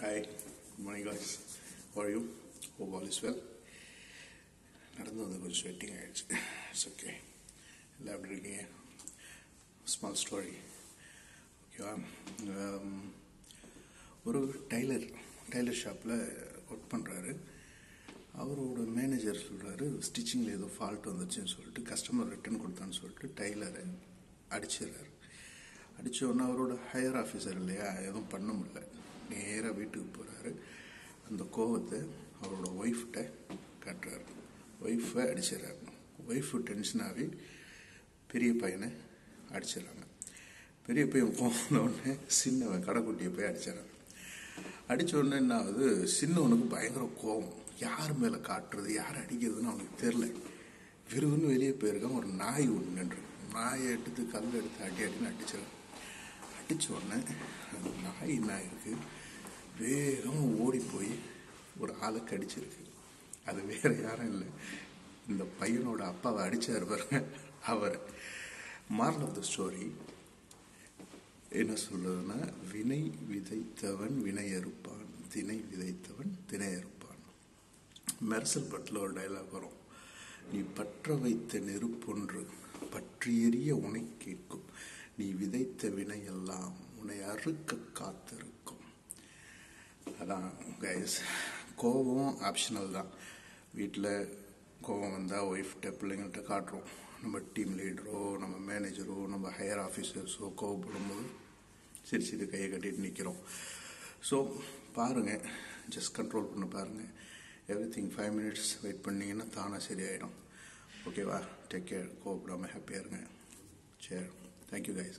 Hi good morning guys How are you? Hope all நடந்து வந்து கொஞ்சம் ஸ்வெட்டிங் ஆகிடுச்சு இட்ஸ் ஓகே எல்லாம் எப்படி இருக்கீங்க ஸ்மால் ஸ்டோரி ஓகேவா ஒரு டைலர் டைலர் ஷாப்பில் ஒர்க் பண்ணுறாரு அவரோட மேனேஜர் சொல்கிறாரு ஸ்டிச்சிங்கில் ஏதோ ஃபால்ட் வந்துச்சுன்னு சொல்லிட்டு கஸ்டமர் ரிட்டர்ன் கொடுத்தான்னு சொல்லிட்டு டைலரை அடிச்சிடுறாரு அடித்த உடனே அவரோட ஹையர் ஆஃபீஸர் இல்லையா எதுவும் பண்ண முடியல நேராக வீட்டுக்கு போகிறாரு அந்த கோவத்தை அவரோட ஒய்ஃப்கிட்ட காட்டுறாரு. ஒய்ஃபை அடிச்சிடறாரு. ஒய்ஃபு டென்ஷனாகவே பெரிய பையனை அடிச்சிடுறாங்க. பெரிய பையன் போன சின்னவன் கடைக்குட்டியை போய் அடிச்சிடறாங்க அடித்த உடனே என்ன ஆகுது? சின்னவனுக்கு பயங்கர கோபம் யார் மேலே காட்டுறது? யார் அடிக்கிறதுன்னு அவனுக்கு தெரில விருதுன்னு வெளியே போயிருக்கான். ஒரு நாய் ஒன்று நின்று நாயை எடுத்து கல் எடுத்து அடி அடின்னு அடிச்சிடறான். அடித்த உடனே அந்த நாய் என்ன ஆயிருக்கு வேகமாக ஓடி போய் ஒரு ஆளை கடிச்சிருக்கு. அது வேற யாரும் இல்லை. இந்த பையனோட அப்பாவை அடித்தார் பாருங்க அவர். மாரல் ஆஃப் த ஸ்டோரி என்ன சொல்றதுன்னா வினை விதைத்தவன் வினை அறுப்பான் தினை விதைத்தவன் தினையறுப்பான் மெர்சல் பட்டில் ஒரு டைலாக் வரும். நீ பற்ற வைத்த நெருப்பொன்று பற்றியெறிய உனை கேட்கும். நீ விதைத்த வினையெல்லாம் உன்னை அறுக்க காத்திருக்கும். அதான் கைஸ் கோபம் ஆப்ஷனல் தான். வீட்டில் கோபம் வந்தால் ஒய்ஃப்கிட்ட பிள்ளைங்கள்ட்ட காட்டுறோம். நம்ம டீம் லீடரோ நம்ம மேனேஜரோ நம்ம ஹையர் ஆஃபீஸர்ஸோ கோவப்படும்போது சரி சரி கையை கட்டிட்டு நிற்கிறோம் ஸோ பாருங்கள் ஜஸ்ட் கண்ட்ரோல் பண்ண பாருங்கள் everything five minutes wait பண்ணிங்கன்னா தானாக சரியாயிடும். ஓகேவா டேக் கேர் கோவப்படாமல் ஹாப்பியாக இருங்க. சரி தேங்க்யூ கைஸ்